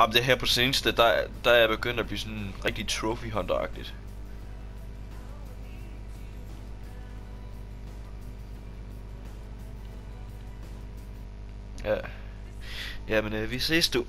Jamen det her på seneste, der, der er jeg begyndt at blive sådan rigtig trophy hunter-agtigt. Ja. Jamen, øh, vi ses du.